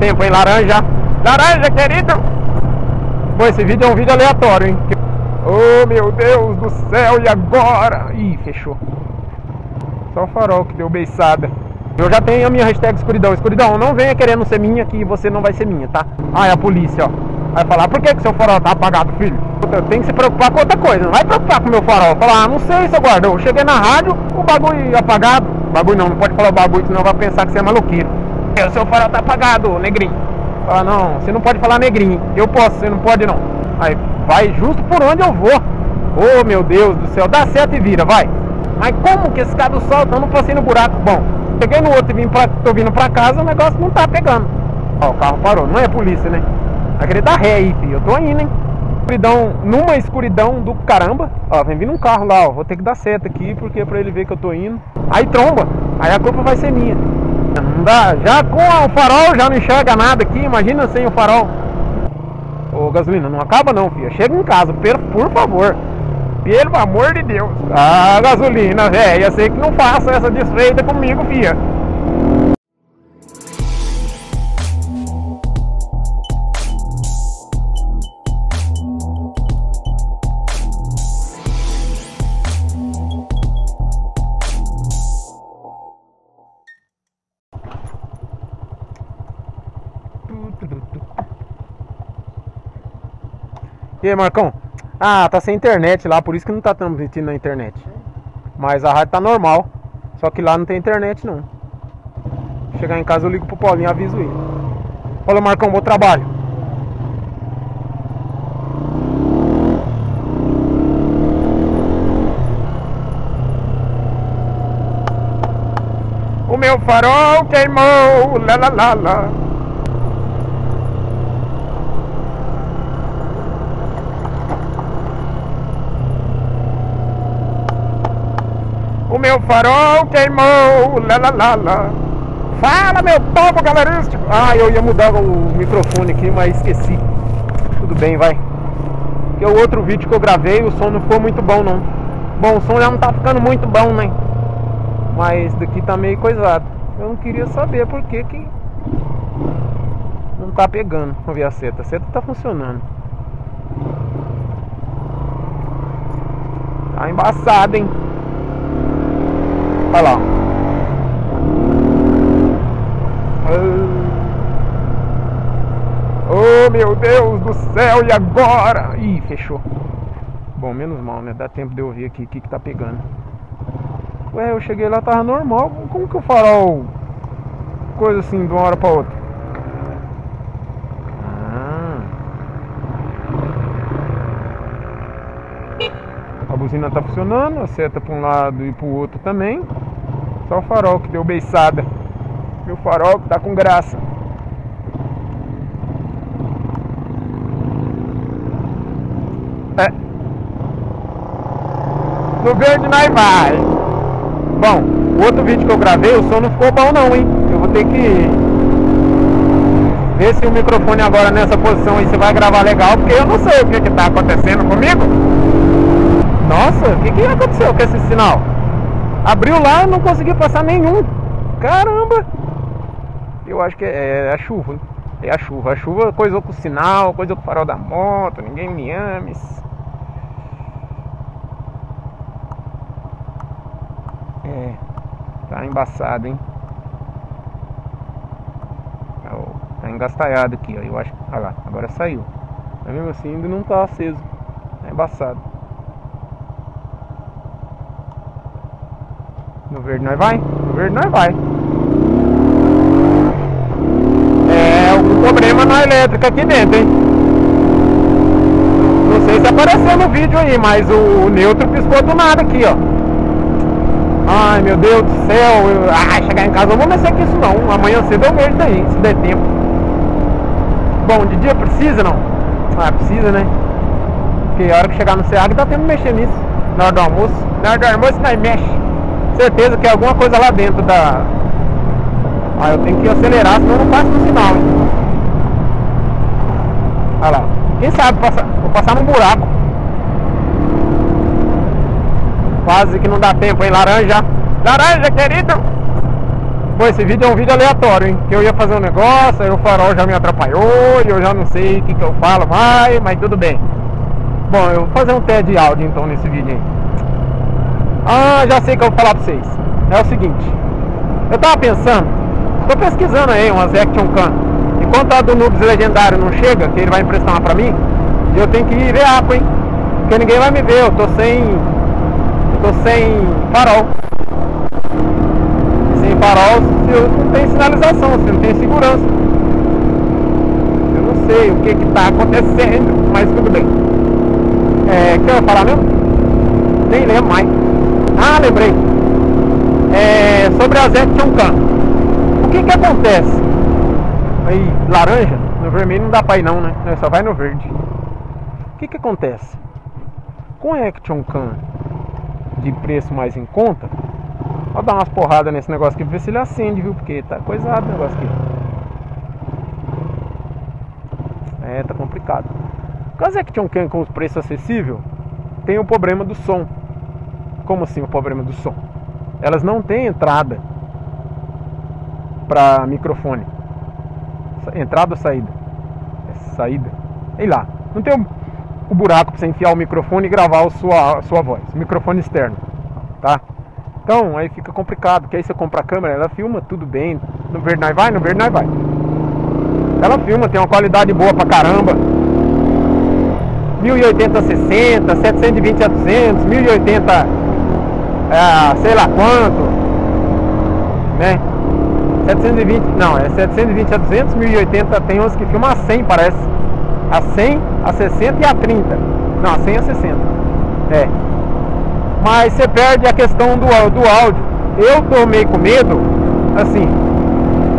tempo, hein? Laranja. Laranja, querido. Bom, esse vídeo é um vídeo aleatório, hein? Oh, meu Deus do céu, e agora? Ih, fechou. Só o farol que deu beiçada. Eu já tenho a minha hashtag escuridão. Escuridão, não venha querendo ser minha que você não vai ser minha, tá? Ah, é a polícia, ó. Vai falar, por que, que seu farol tá apagado, filho? Tenho que se preocupar com outra coisa, não vai preocupar com o meu farol. Falar, ah, não sei, seu guarda, eu cheguei na rádio, o bagulho apagado. Bagulho não, não pode falar bagulho, senão vai pensar que você é maluqueiro. O seu farol tá apagado, negrinho. Fala, não, você não pode falar negrinho. Eu posso, você não pode não. Aí, vai justo por onde eu vou. Oh, meu Deus do céu, dá certo e vira, vai. Mas como que esse cara do sol, eu não passei no buraco? Bom, peguei no outro e vim pra, tô vindo pra casa, o negócio não tá pegando. Ó, o carro parou, não é polícia, né? Vai querer dar ré aí, filho. Eu tô indo, hein? Escuridão, numa escuridão do caramba. Ó, vem vindo um carro lá, ó. Vou ter que dar seta aqui, porque é pra ele ver que eu tô indo. Aí tromba. Aí a culpa vai ser minha. Dá. Já com o farol já não enxerga nada aqui. Imagina sem o farol. Ô, gasolina, não acaba não, filha. Chega em casa, por favor. Pelo amor de Deus. Ah, gasolina, velho. Eu sei que não faça essa desfeita comigo, filha. E aí, Marcão? Ah, tá sem internet lá, por isso que não tá transmitindo na internet. Mas a rádio tá normal. Só que lá não tem internet não. Chegar em casa eu ligo pro Paulinho aviso ele. Fala, Marcão, bom trabalho. O meu farol queimou, lá lá lá lá. Meu farol queimou, lá lá lá lá. Fala meu povo galerístico. Ah, eu ia mudar o microfone aqui, mas esqueci. Tudo bem, vai. Porque o outro vídeo que eu gravei, o som não ficou muito bom não. Bom, o som já não tá ficando muito bom, né? Mas daqui tá meio coisado. Eu não queria saber por que que não tá pegando. Vamos ver a seta. A seta tá funcionando. Tá embaçado, hein? Olha lá. Oh meu Deus do céu, e agora? Ih, fechou. Bom, menos mal, né? Dá tempo de eu ver aqui o que, que tá pegando. Ué, eu cheguei lá, tava normal. Como que o farol. Coisa assim, de uma hora pra outra? Ah. A buzina tá funcionando, a seta pra um lado e pro outro também. Só o farol que deu beiçada. O farol que tá com graça. É. No verde nós vai. Bom, o outro vídeo que eu gravei, o som não ficou bom não, hein? Eu vou ter que ver se o microfone agora nessa posição aí você vai gravar legal, porque eu não sei o que que tá acontecendo comigo. Nossa, o que que aconteceu com esse sinal? Abriu lá e não consegui passar nenhum. Caramba! Eu acho que é, é a chuva. É a chuva. A chuva coisou com o sinal, coisou com o farol da moto, ninguém me ame. É, tá embaçado, hein? Tá, tá engastalhado aqui, ó. Eu acho. Olha lá, agora saiu. Mas mesmo assim ainda não tá aceso. Tá embaçado. No verde nós vai? No verde nós vai. É algum problema na elétrica aqui dentro, hein? Não sei se apareceu no vídeo aí, mas o neutro piscou do nada aqui, ó. Ai meu Deus do céu, eu... chegar em casa eu vou mexer com isso não. Amanhã cedo eu vejo daí, se der tempo. Bom, de dia precisa não? Ah, precisa, né? Porque a hora que chegar no CEAG dá tempo de mexer nisso. Na hora do almoço. Na hora do almoço nós mexe certeza que é alguma coisa lá dentro da. Ah, eu tenho que acelerar, senão eu não passo no sinal, hein? Olha lá. Quem sabe passar, vou passar num buraco. Quase que não dá tempo, hein? Laranja. Laranja, querido! Pô, esse vídeo é um vídeo aleatório, hein? Que eu ia fazer um negócio, aí o farol já me atrapalhou, e eu já não sei o que, que eu falo mais, mas tudo bem. Bom, eu vou fazer um teste de áudio então nesse vídeo aí. Ah, já sei o que eu vou falar pra vocês. É o seguinte, eu tava pensando, tô pesquisando aí umas Action Cam. Enquanto a do Nubes Legendário não chega, que ele vai emprestar uma pra mim, eu tenho que ir ver água, hein? Porque ninguém vai me ver, eu tô sem. Eu tô sem farol farol se não tem sinalização, se não tem segurança. Eu não sei o que está acontecendo, mas tudo bem. É, que eu falar mesmo? Nem lembro mais. Ah, lembrei. É, sobre a Cam. O que que acontece? Aí, laranja, no vermelho não dá pra ir não, né? Só vai no verde. O que que acontece? Com a Cam de preço mais em conta, Vou dar umas porradas nesse negócio aqui, ver se ele acende, viu? Porque tá coisado o negócio aqui. É, tá complicado. Caso é que tinha um can com os preços acessíveis, tem o problema do som. Como assim o problema do som? Elas não têm entrada para microfone. Entrada ou saída? É saída. Sei lá. Não tem o, buraco para você enfiar o microfone e gravar a sua, a sua voz. Microfone externo. Tá? Então, aí fica complicado, porque aí você compra a câmera, ela filma tudo bem. No verde nós vai, no verde nós vai. Ela filma, tem uma qualidade boa pra caramba. 1080 a 60, 720 a 200, 1080 é, sei lá quanto, né? 720, não, é 720 a 200, 1080 tem uns que filmam a 100 parece. A 100, a 60 e a 30. Não, a 100 a 60. É mas você perde a questão do, do áudio. Eu tô meio com medo, assim,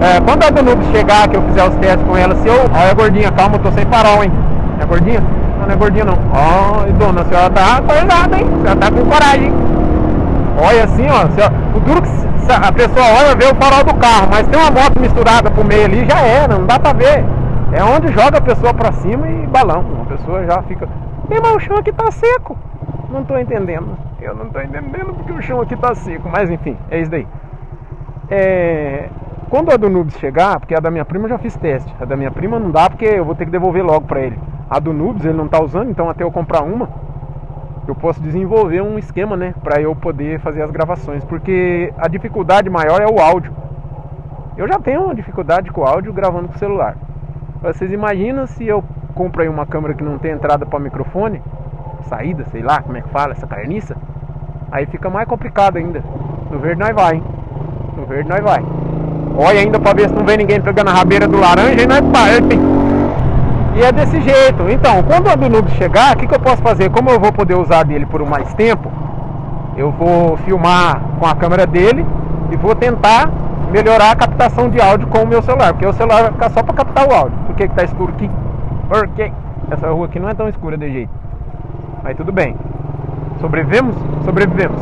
é, quando a Danube chegar, que eu fizer os testes com ela, se eu. Olha, gordinha, calma, eu tô sem farol, hein? É gordinha? Não, não é gordinha não. Ó, oh, dona, a senhora tá acordada, hein? A senhora tá com coragem, hein? Olha assim, ó. Senhora, o duro que a pessoa olha vê o farol do carro, mas tem uma moto misturada pro meio ali, já era, não dá pra ver. É onde joga a pessoa pra cima e balão. A pessoa já fica. Mas o chão aqui tá seco. Não tô entendendo. Eu não tô entendendo porque o chão aqui tá seco. Mas enfim, é isso daí. É... Quando a do Nubes chegar, porque a da minha prima eu já fiz teste. A da minha prima não dá porque eu vou ter que devolver logo pra ele. A do Nubes ele não tá usando, então até eu comprar uma, eu posso desenvolver um esquema, né? Pra eu poder fazer as gravações. Porque a dificuldade maior é o áudio. Eu já tenho uma dificuldade com o áudio gravando com o celular. Vocês imaginam se eu compro aí uma câmera que não tem entrada para microfone? saída, sei lá como é que fala, essa carniça, aí fica mais complicado ainda. No verde nós vai, hein? No verde nós vai. Olha ainda pra ver se não vem ninguém pegando a rabeira do laranja e nós parte. E é desse jeito. Então, quando o Noob chegar, o que, que eu posso fazer? Como eu vou poder usar dele por mais tempo, eu vou filmar com a câmera dele e vou tentar melhorar a captação de áudio com o meu celular, porque o celular vai ficar só para captar o áudio. Por que, que tá escuro aqui? Por quê? Essa rua aqui não é tão escura de jeito. Mas tudo bem. Sobrevivemos? Sobrevivemos.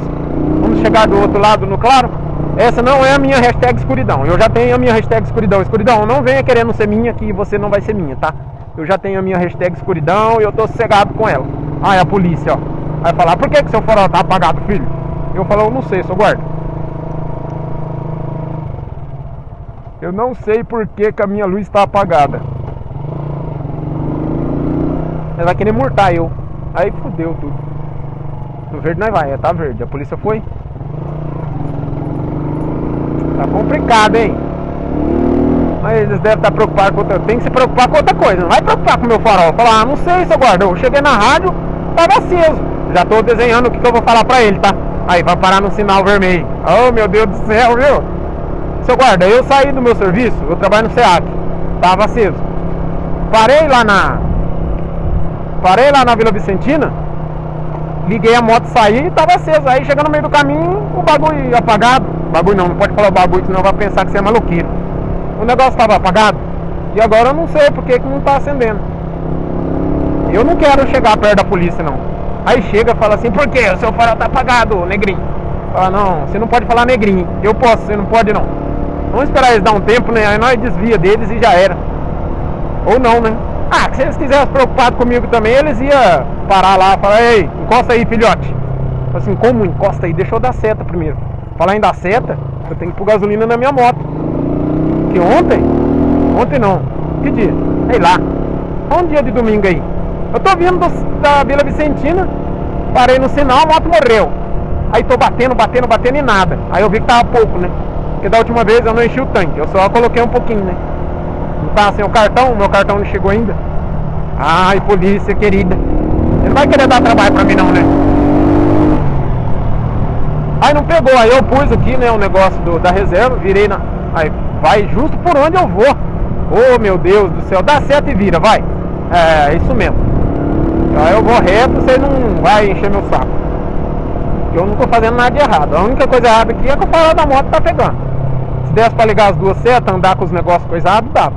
Vamos chegar do outro lado no claro? Essa não é a minha hashtag escuridão. Eu já tenho a minha hashtag escuridão. Escuridão, não venha querendo ser minha que você não vai ser minha, tá? Eu já tenho a minha hashtag escuridão e eu tô sossegado com ela. É a polícia, ó. Vai falar, por que, que seu farol tá apagado, filho? Eu falo, eu não sei, sou guarda. Eu não sei por que, que a minha luz está apagada. Ela vai querer murtar eu. Aí fudeu tudo. No verde nós vai, é, tá verde. A polícia foi. Tá complicado, hein? Mas eles devem estar preocupados com outra Tem que se preocupar com outra coisa. Não vai preocupar com o meu farol. Falar, ah, não sei, seu guarda. Eu cheguei na rádio, tava aceso. Já tô desenhando o que, que eu vou falar pra ele, tá? Aí vai parar no sinal vermelho. Oh meu Deus do céu, viu? Seu guarda, eu saí do meu serviço, eu trabalho no SEAC. Tava aceso. Parei lá na, Parei lá na Vila Vicentina, liguei a moto, saí e tava aceso. Aí chegando no meio do caminho, o bagulho apagado. Bagulho não, não pode falar o bagulho, senão vai pensar que você é maluqueiro. O negócio tava apagado. E agora eu não sei por que, não tá acendendo. Eu não quero chegar perto da polícia não. Aí chega e fala assim, por que? O seu farol tá apagado, negrinho. Fala, não, você não pode falar negrinho. Eu posso, você não pode não. Vamos esperar eles dar um tempo, né? Aí nós desvia deles e já era. Ou não, né? Ah, se eles quisessem preocupado comigo também, eles iam parar lá e falar, ei, encosta aí, filhote. Assim, como encosta aí? Deixa eu dar seta primeiro. Falar em dar seta, Eu tenho que pôr gasolina na minha moto. Que ontem, ontem não, que dia? Sei lá. Um dia de domingo aí. Eu tô vindo do, da Vila Vicentina, parei no sinal, a moto morreu. Aí tô batendo, batendo, batendo e nada. Aí eu vi que tava pouco, né? Porque da última vez eu não enchi o tanque, eu só coloquei um pouquinho, né? Não tava sem o cartão, meu cartão não chegou ainda. Ai, polícia querida. Ele não vai querer dar trabalho pra mim não, né? Aí não pegou, aí eu pus aqui, né, o negócio do, da reserva, virei na. Aí vai justo por onde eu vou. Oh meu Deus do céu, dá certo e vira, vai. É, isso mesmo. Aí eu vou reto, você não vai encher meu saco. Eu não tô fazendo nada de errado. A única coisa errada aqui é que o farol da moto tá pegando. Se desse pra ligar as duas setas, andar com os negócios coisados, dava.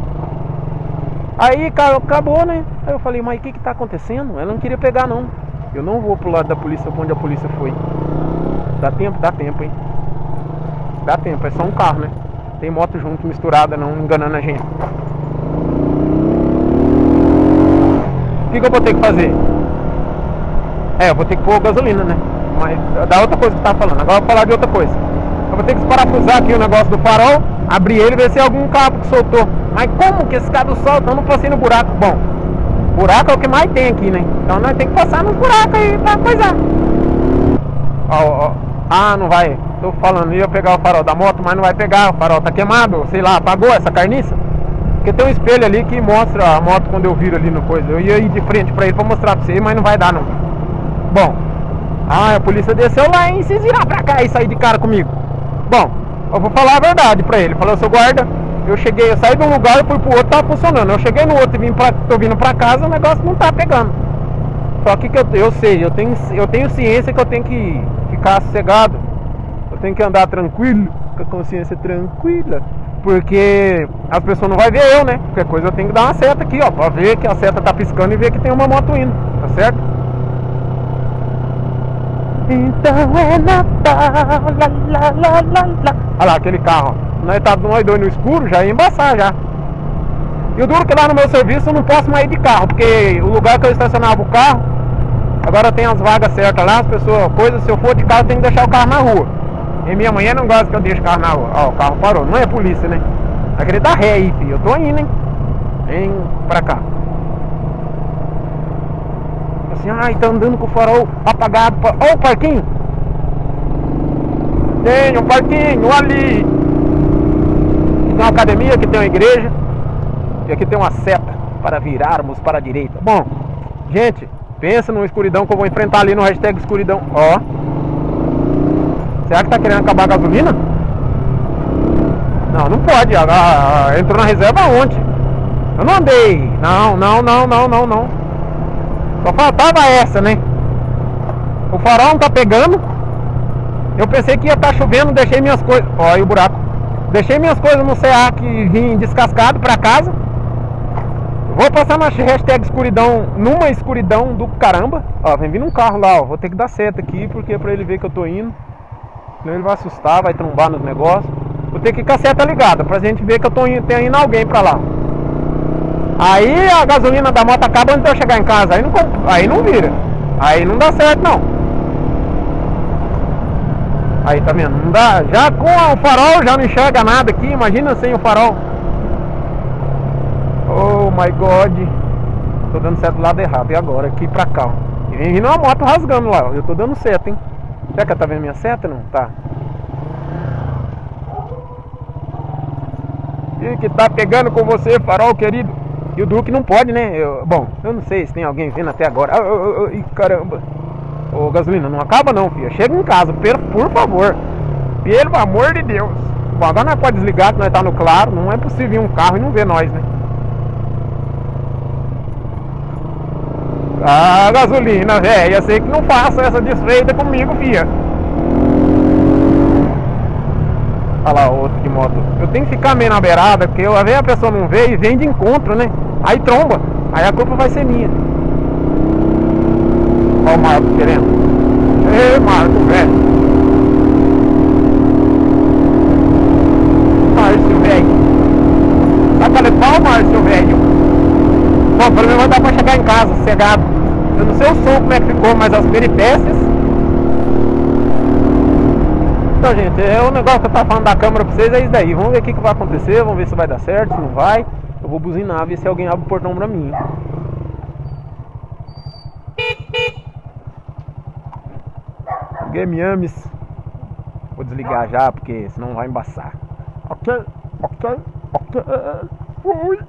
Aí acabou, né? Aí eu falei, mas o que que tá acontecendo? Ela não queria pegar não. Eu não vou pro lado da polícia onde a polícia foi. Dá tempo? Dá tempo, hein? Dá tempo, é só um carro, né? Tem moto junto, misturada, não enganando a gente. O que, que eu vou ter que fazer? É, eu vou ter que pôr gasolina, né? Mas da outra coisa que tá falando. Agora eu vou falar de outra coisa. Eu vou ter que desparafusar aqui o negócio do farol, abrir ele ver se é algum cabo que soltou. Mas como que esse cabo solta? Eu não passei no buraco. Bom, buraco é o que mais tem aqui, né? Então nós temos que passar nos buracos aí pra coisar. Ó, ó. Ah, não vai. Tô falando, ia pegar o farol da moto, mas não vai pegar. O farol tá queimado, sei lá, apagou essa carniça. Porque tem um espelho ali que mostra a moto quando eu viro ali no coisa. Eu ia ir de frente pra ele pra mostrar pra você, mas não vai dar não. Bom, ah, a polícia desceu lá e se virar pra cá e sair de cara comigo. Bom, eu vou falar a verdade pra ele. Falou, seu guarda, eu cheguei, eu saí de um lugar e fui pro outro, tava funcionando. Eu cheguei no outro e vim pra, tô vindo pra casa, o negócio não tá pegando. Só que, que eu, eu sei, eu tenho, eu tenho ciência que eu tenho que ficar sossegado. Eu tenho que andar tranquilo, com a consciência tranquila. Porque as pessoas não vão ver eu, né? Qualquer coisa eu tenho que dar uma seta aqui, ó. Pra ver que a seta tá piscando e ver que tem uma moto indo, tá certo? Então é Natal, lá, lá, lá, lá, lá. Olha lá, aquele carro, ó nós tá nós dois no escuro, já ia embaçar já. E o duro é que lá no meu serviço eu não posso mais ir de carro, porque o lugar que eu estacionava o carro, agora tem as vagas certas lá, as pessoas, coisas, se eu for de carro, tenho que deixar o carro na rua. E minha mãe não gosta que eu deixe o carro na rua. Ó, o carro parou, não é polícia, né? Vai querer dar ré aí, filho. Eu tô indo, hein? Vem pra cá. Assim, ai, tá andando com o farol apagado. Ó, o parquinho! Tem um parquinho ali tem uma academia, aqui tem uma igreja e aqui tem uma seta para virarmos para a direita. Bom, gente, pensa no escuridão que eu vou enfrentar ali no hashtag escuridão. Ó. Será que tá querendo acabar a gasolina? Não, não pode. entrou na reserva ontem. Eu não andei. Não, não, não, não, não, não. Só faltava essa, né? O farol não tá pegando. Eu pensei que ia estar tá chovendo, deixei minhas coisas. Olha o buraco. Deixei minhas coisas no CA que vim descascado pra casa. Vou passar na hashtag escuridão, numa escuridão do caramba. Ó, vem vindo um carro lá, ó. Vou ter que dar seta aqui, porque é pra ele ver que eu tô indo. Senão ele vai assustar, vai trombar nos negócios. Vou ter que a seta ligada, pra gente ver que eu tô indo, indo alguém pra lá. Aí a gasolina da moto acaba antes de eu chegar em casa. Aí não, aí não vira. Aí não dá certo não. Aí, tá vendo? Não dá. Já com o farol já não enxerga nada aqui. Imagina sem o farol. Oh my god. Tô dando certo do lado errado. E agora? Aqui pra cá. E vem vindo uma moto rasgando lá. Eu tô dando seta, hein? Será que ela tá vendo minha seta? Não? Tá. E que tá pegando com você, farol querido. E o Duque não pode, né? Eu, bom, eu não sei se tem alguém vendo até agora. Ai, caramba. Ô gasolina, não acaba não, filha. Chega em casa, por, por favor. Pelo amor de Deus. Agora nós pode desligar que nós tá no claro. Não é possível um carro e não ver nós, né? Ah, gasolina, velho. Eu sei que não faça essa desfeita comigo, filha. Olha lá, outro de moto. Eu tenho que ficar meio na beirada, porque às vezes a pessoa não vê e vem de encontro, né? Aí tromba. Aí a culpa vai ser minha. Olha o Marco querendo. Ei, Marco, velho. Márcio, velho. Tá falando pau, Márcio, velho. Bom, pelo menos vai dar pra chegar em casa, cegado. Eu não sei o som como é que ficou, mas as peripécias. Então, gente, é o negócio que eu tava falando da câmera pra vocês, é isso daí. Vamos ver o que, que vai acontecer, vamos ver se vai dar certo, se não vai. Eu vou buzinar, ver se alguém abre o portão pra mim. Game Ames. Vou desligar já, porque senão vai embaçar. Ok, ok, ok. Fui.